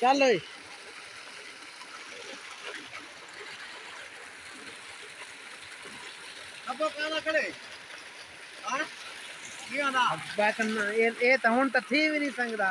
चल अब खड़े हाँ? ये ये ये तो हुन तो थी भी नहीं संगदा